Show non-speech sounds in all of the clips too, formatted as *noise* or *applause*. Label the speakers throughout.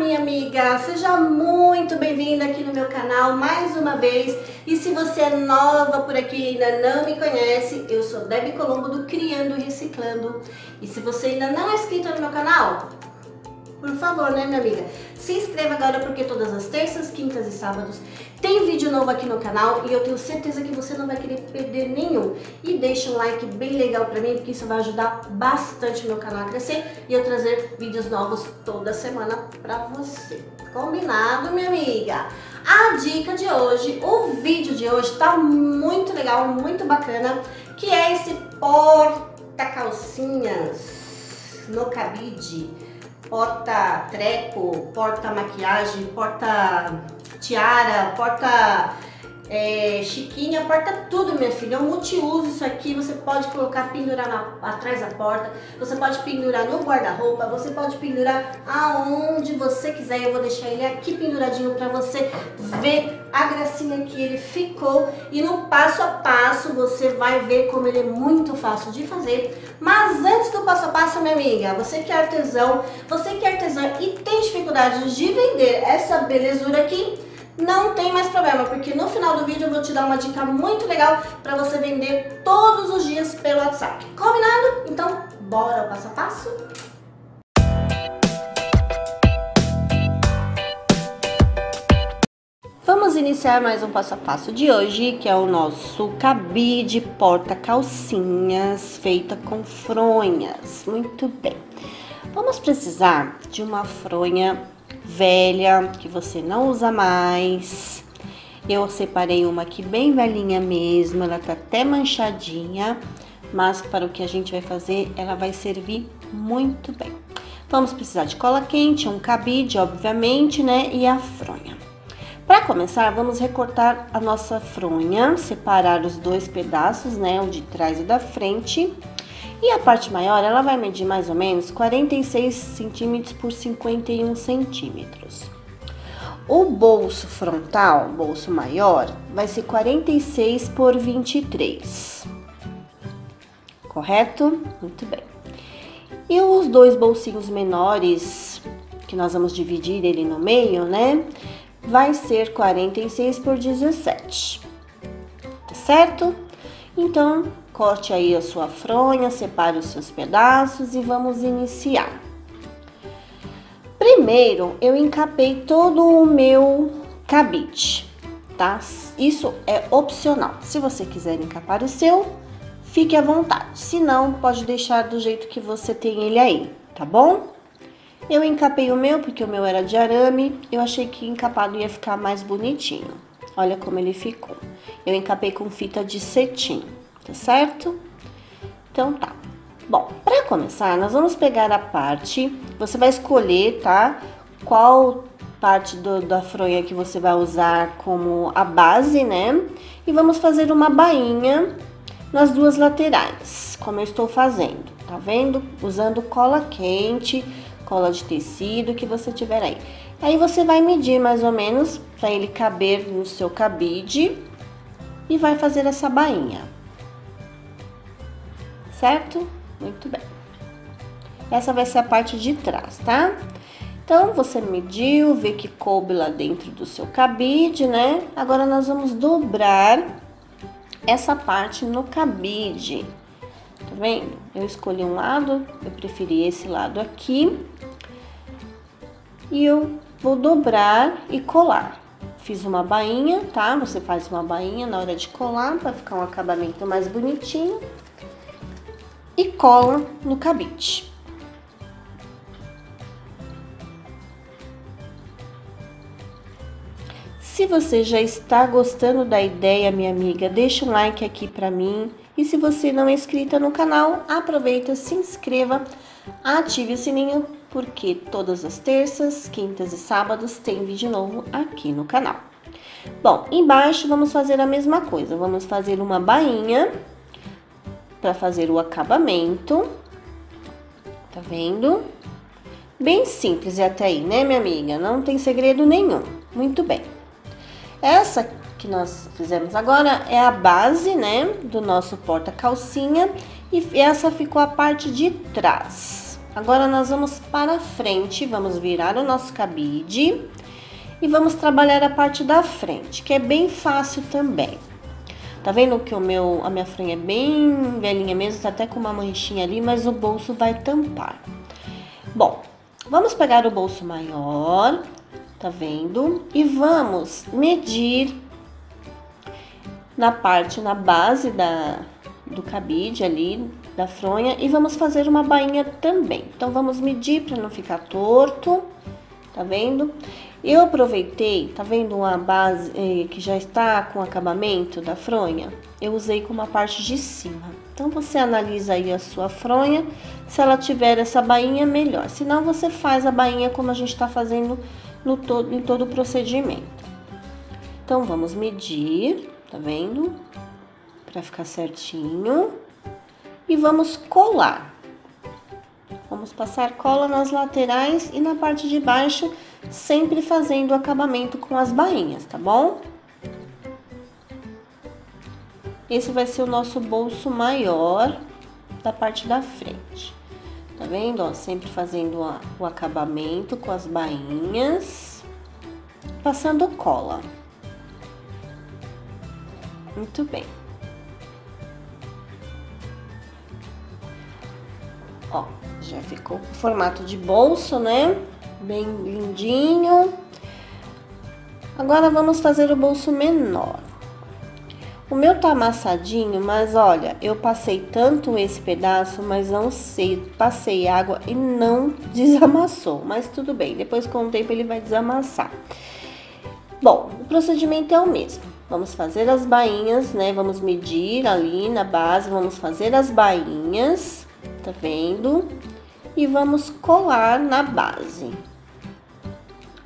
Speaker 1: minha amiga! Seja muito bem-vinda aqui no meu canal mais uma vez. E se você é nova por aqui e ainda não me conhece, eu sou Debbie Colombo do Criando e Reciclando. E se você ainda não é inscrito no meu canal, por favor, né, minha amiga? Se inscreva agora porque todas as terças, quintas e sábados tem vídeo novo aqui no canal e eu tenho certeza que você não vai querer perder nenhum. E deixa um like bem legal pra mim, porque isso vai ajudar bastante o meu canal a crescer e eu trazer vídeos novos toda semana pra você. Combinado, minha amiga? A dica de hoje, o vídeo de hoje tá muito legal, muito bacana, que é esse porta-calcinhas no cabide, porta-treco, porta-maquiagem, porta tiara, porta é, chiquinha, porta tudo, minha filha. É um multiuso isso aqui. Você pode colocar, pendurar na, atrás da porta, você pode pendurar no guarda-roupa, você pode pendurar aonde você quiser. Eu vou deixar ele aqui penduradinho para você ver a gracinha que ele ficou. E no passo a passo você vai ver como ele é muito fácil de fazer. Mas antes do passo a passo, minha amiga, você que é artesão, você que é artesã e tem dificuldade de vender essa belezura aqui, não tem mais problema, porque no final do vídeo eu vou te dar uma dica muito legal para você vender todos os dias pelo WhatsApp. Combinado? Então, bora ao passo a passo? Vamos iniciar mais um passo a passo de hoje, que é o nosso cabide porta-calcinhas feita com fronhas. Muito bem. Vamos precisar de uma fronha velha, que você não usa mais. Eu separei uma aqui bem velhinha mesmo, ela tá até manchadinha, mas para o que a gente vai fazer, ela vai servir muito bem. Vamos precisar de cola quente, um cabide, obviamente, né, e a fronha. Para começar, vamos recortar a nossa fronha, separar os dois pedaços, né, o de trás e o da frente. E a parte maior, ela vai medir mais ou menos 46 centímetros por 51 centímetros. O bolso frontal, bolso maior, vai ser 46 por 23. Correto? Muito bem. E os dois bolsinhos menores, que nós vamos dividir ele no meio, né? Vai ser 46 por 17. Tá certo? Então, Corte aí a sua fronha, separe os seus pedaços e vamos iniciar. Primeiro, eu encapei todo o meu cabide, tá? Isso é opcional. Se você quiser encapar o seu, fique à vontade. Se não, pode deixar do jeito que você tem ele aí, tá bom? Eu encapei o meu porque o meu era de arame, eu achei que encapado ia ficar mais bonitinho. Olha como ele ficou. Eu encapei com fita de cetim tá certo? Então tá. Bom, para começar, nós vamos pegar a parte, você vai escolher, tá? Qual parte do, da fronha que você vai usar como a base, né? E vamos fazer uma bainha nas duas laterais, como eu estou fazendo, tá vendo? Usando cola quente, cola de tecido que você tiver aí. Aí você vai medir mais ou menos para ele caber no seu cabide e vai fazer essa bainha certo? Muito bem. Essa vai ser a parte de trás, tá? Então, você mediu, vê que coube lá dentro do seu cabide, né? Agora, nós vamos dobrar essa parte no cabide. Tá vendo? Eu escolhi um lado, eu preferi esse lado aqui. E eu vou dobrar e colar. Fiz uma bainha, tá? Você faz uma bainha na hora de colar para ficar um acabamento mais bonitinho e cola no cabide. Se você já está gostando da ideia, minha amiga, deixa um like aqui para mim. E se você não é inscrita no canal, aproveita, se inscreva, ative o sininho, porque todas as terças, quintas e sábados tem vídeo novo aqui no canal. Bom, embaixo vamos fazer a mesma coisa, vamos fazer uma bainha para fazer o acabamento. Tá vendo? Bem simples e até aí, né, minha amiga? Não tem segredo nenhum. Muito bem. Essa que nós fizemos agora é a base, né, do nosso porta-calcinha. E essa ficou a parte de trás. Agora nós vamos para frente, vamos virar o nosso cabide e vamos trabalhar a parte da frente, que é bem fácil também. Tá vendo que o meu, a minha fronha é bem velhinha mesmo, tá até com uma manchinha ali, mas o bolso vai tampar. Bom, vamos pegar o bolso maior, tá vendo? E vamos medir na parte, na base da, do cabide ali, da fronha, e vamos fazer uma bainha também. Então, vamos medir para não ficar torto, tá vendo? Eu aproveitei, tá vendo uma base eh, que já está com acabamento da fronha? Eu usei com uma parte de cima. Então você analisa aí a sua fronha, se ela tiver essa bainha, melhor. Se não, você faz a bainha como a gente está fazendo no todo, em todo o procedimento. Então vamos medir, tá vendo? Para ficar certinho. E vamos colar. Vamos passar cola nas laterais e na parte de baixo sempre fazendo o acabamento com as bainhas, tá bom? Esse vai ser o nosso bolso maior da parte da frente. Tá vendo? Ó, sempre fazendo o acabamento com as bainhas, passando cola. Muito bem. Já ficou com formato de bolso, né? bem lindinho. Agora vamos fazer o bolso menor. O meu tá amassadinho, mas olha, eu passei tanto esse pedaço, mas não sei, passei água e não *laughs* desamassou. Mas tudo bem, depois com o tempo ele vai desamassar. Bom, o procedimento é o mesmo. Vamos fazer as bainhas, né? Vamos medir ali na base, vamos fazer as bainhas, tá vendo? E vamos colar na base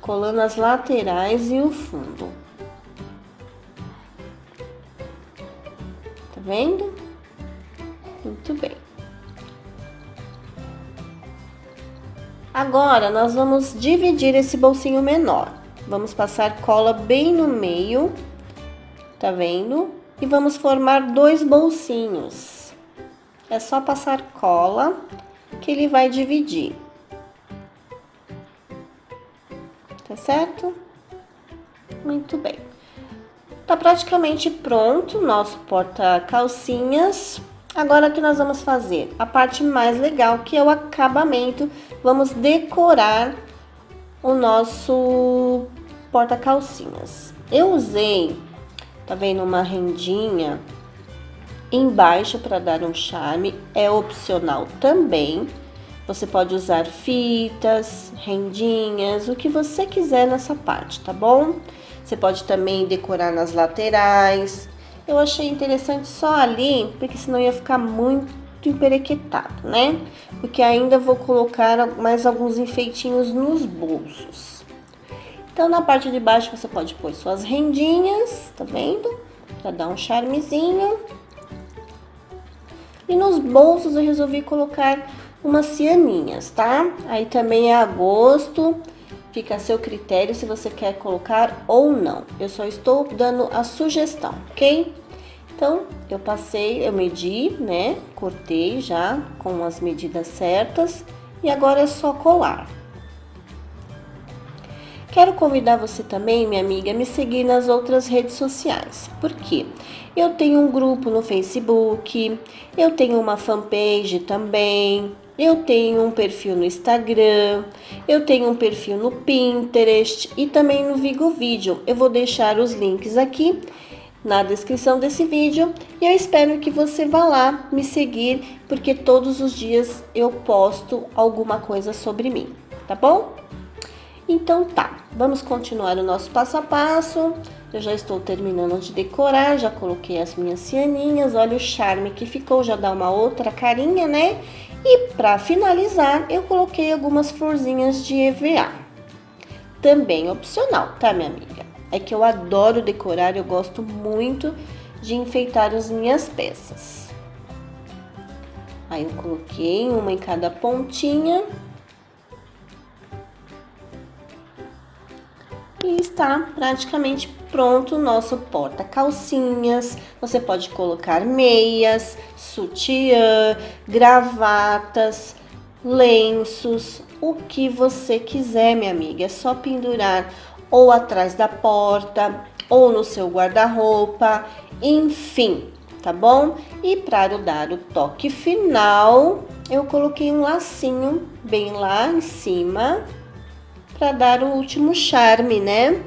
Speaker 1: colando as laterais e o fundo. Tá vendo? Muito bem. Agora, nós vamos dividir esse bolsinho menor. Vamos passar cola bem no meio, tá vendo? E vamos formar dois bolsinhos. É só passar cola que ele vai dividir. tá certo? Muito bem. Tá praticamente pronto o nosso porta-calcinhas. Agora, o que nós vamos fazer? A parte mais legal, que é o acabamento. Vamos decorar o nosso porta-calcinhas. Eu usei, tá vendo, uma rendinha embaixo para dar um charme. É opcional também. Você pode usar fitas, rendinhas, o que você quiser nessa parte, tá bom? Você pode também decorar nas laterais. Eu achei interessante só ali, porque senão ia ficar muito emperequetado, né? Porque ainda vou colocar mais alguns enfeitinhos nos bolsos. Então, na parte de baixo você pode pôr suas rendinhas, tá vendo? Pra dar um charmezinho. E nos bolsos eu resolvi colocar umas cianinhas, tá? Aí também é a gosto, fica a seu critério se você quer colocar ou não. Eu só estou dando a sugestão, ok? Então, eu passei, eu medi, né? Cortei já com as medidas certas e agora é só colar. Quero convidar você também, minha amiga, a me seguir nas outras redes sociais. Por quê? Eu tenho um grupo no Facebook, eu tenho uma fanpage também, eu tenho um perfil no Instagram, eu tenho um perfil no Pinterest e também no Vigo Video. Eu vou deixar os links aqui na descrição desse vídeo e eu espero que você vá lá me seguir, porque todos os dias eu posto alguma coisa sobre mim, tá bom? Então tá, vamos continuar o nosso passo a passo. Eu já estou terminando de decorar, já coloquei as minhas cianinhas, olha o charme que ficou, já dá uma outra carinha, né? E para finalizar, eu coloquei algumas florzinhas de EVA. Também opcional, tá, minha amiga? É que eu adoro decorar, eu gosto muito de enfeitar as minhas peças. Aí eu coloquei uma em cada pontinha. E está praticamente pronto o nosso porta-calcinhas. Você pode colocar meias, sutiã, gravatas, lenços, o que você quiser, minha amiga. É só pendurar ou atrás da porta, ou no seu guarda-roupa, enfim, tá bom? E para dar o toque final, eu coloquei um lacinho bem lá em cima para dar o último charme, né?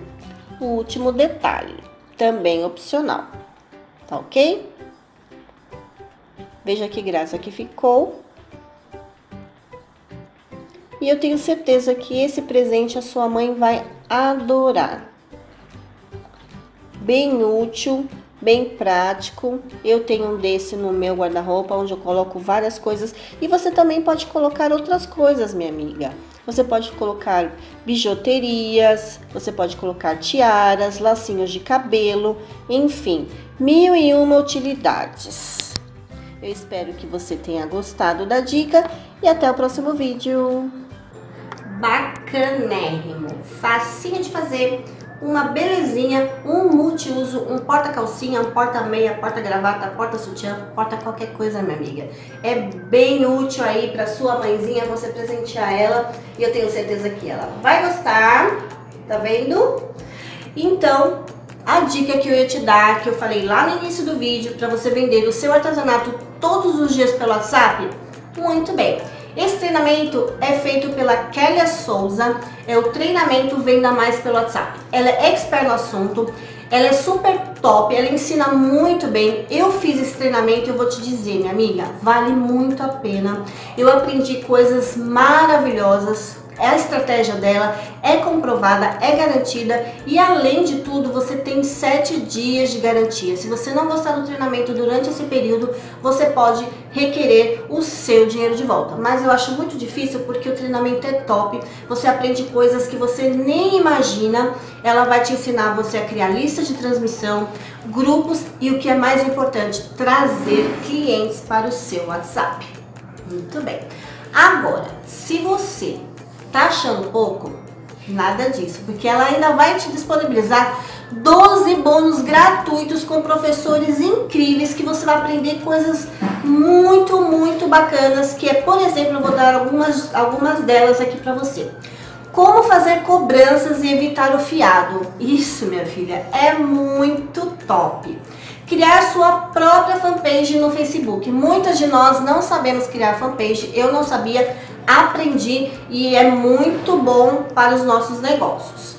Speaker 1: O último detalhe, também opcional, tá ok? Veja que graça que ficou. E eu tenho certeza que esse presente a sua mãe vai adorar. Bem útil, bem prático. Eu tenho um desse no meu guarda-roupa, onde eu coloco várias coisas. E você também pode colocar outras coisas, minha amiga. Você pode colocar bijuterias, você pode colocar tiaras, lacinhos de cabelo, enfim, mil e uma utilidades. Eu espero que você tenha gostado da dica e até o próximo vídeo. Bacanérrimo, facinho de fazer uma belezinha, um multiuso, um porta-calcinha, um porta-meia, porta-gravata, porta-sutiã, porta qualquer coisa, minha amiga. É bem útil aí para sua mãezinha você presentear ela e eu tenho certeza que ela vai gostar, tá vendo? Então, a dica que eu ia te dar, que eu falei lá no início do vídeo, para você vender o seu artesanato todos os dias pelo WhatsApp, muito bem. Esse treinamento é feito pela Kélia Souza, é o treinamento Venda Mais pelo WhatsApp. Ela é expert no assunto, ela é super top, ela ensina muito bem. Eu fiz esse treinamento e eu vou te dizer, minha amiga, vale muito a pena. Eu aprendi coisas maravilhosas é a estratégia dela, é comprovada, é garantida e além de tudo você tem sete dias de garantia. Se você não gostar do treinamento durante esse período, você pode requerer o seu dinheiro de volta. Mas eu acho muito difícil porque o treinamento é top, você aprende coisas que você nem imagina. Ela vai te ensinar você a criar listas de transmissão, grupos e o que é mais importante, trazer clientes para o seu WhatsApp. Muito bem. Agora, se você Tá achando pouco? Nada disso, porque ela ainda vai te disponibilizar 12 bônus gratuitos com professores incríveis que você vai aprender coisas muito, muito bacanas, que é, por exemplo, eu vou dar algumas, algumas delas aqui para você. Como fazer cobranças e evitar o fiado. Isso, minha filha, é muito top. Criar sua própria fanpage no Facebook. Muitas de nós não sabemos criar fanpage, eu não sabia, aprendi e é muito bom para os nossos negócios.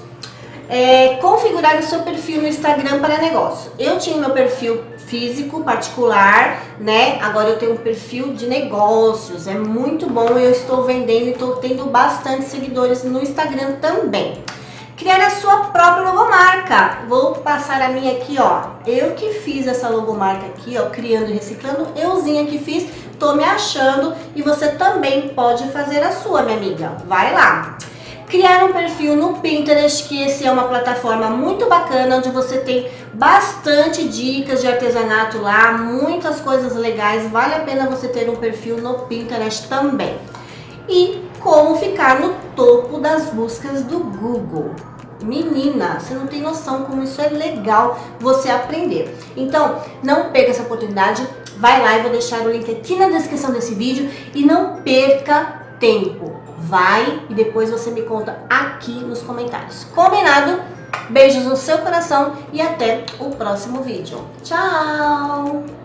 Speaker 1: É, configurar o seu perfil no Instagram para negócio. Eu tinha meu perfil físico particular, né? Agora eu tenho um perfil de negócios. É muito bom. Eu estou vendendo e estou tendo bastante seguidores no Instagram também. Criar a sua própria logomarca. Vou passar a minha aqui, ó. Eu que fiz essa logomarca aqui, ó, criando e reciclando. Euzinha que fiz tô me achando e você também pode fazer a sua, minha amiga. Vai lá! Criar um perfil no Pinterest, que esse é uma plataforma muito bacana, onde você tem bastante dicas de artesanato lá, muitas coisas legais, vale a pena você ter um perfil no Pinterest também. E como ficar no topo das buscas do Google. Menina, você não tem noção como isso é legal você aprender. Então, não perca essa oportunidade, vai lá, eu vou deixar o link aqui na descrição desse vídeo e não perca tempo. Vai e depois você me conta aqui nos comentários. Combinado? Beijos no seu coração e até o próximo vídeo. Tchau!